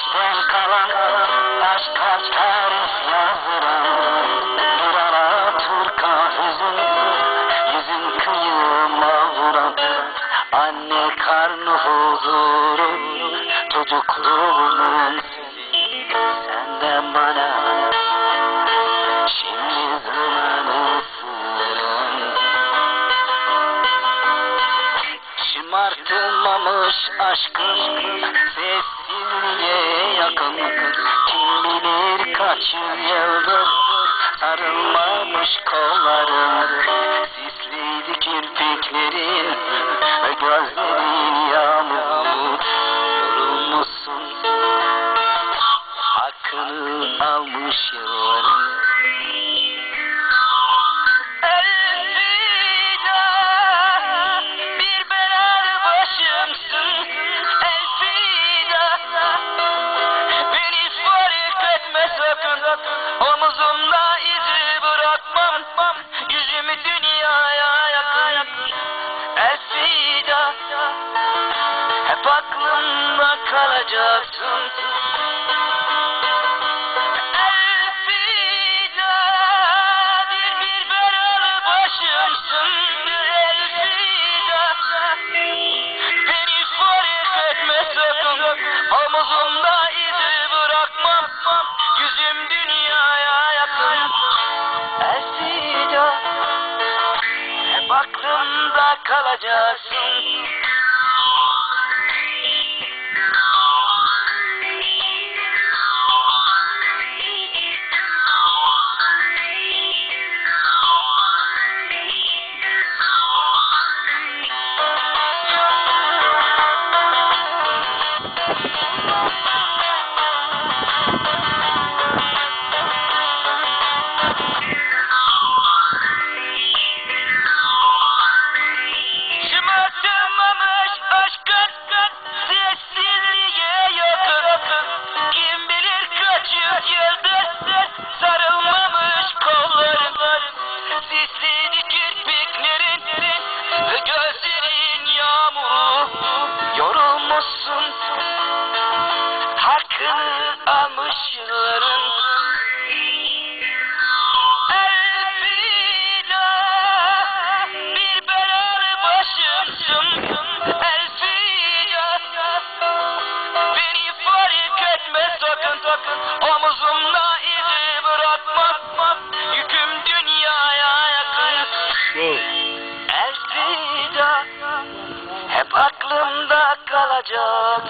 Aşktan kalan aşk kaç tarif yazdıran Bir ara Türk kahvesi yüzün kıyıma vuran Anne karnı huzurun çocukluğumun Senden bana aşkın Sessizliğe yakın. Kim bilir kaç yıldır Sarılmamış kolların Sisliydi kirpiklerin Ve gözlerin hep aklımda kalacaksın. Elvida bir bir başımsın. Elvida beni fark etme sakın. İzi bırakmam. Yüzüm dünyaya yakın. Elvida hep aklımda kalacaksın aklımda kalacak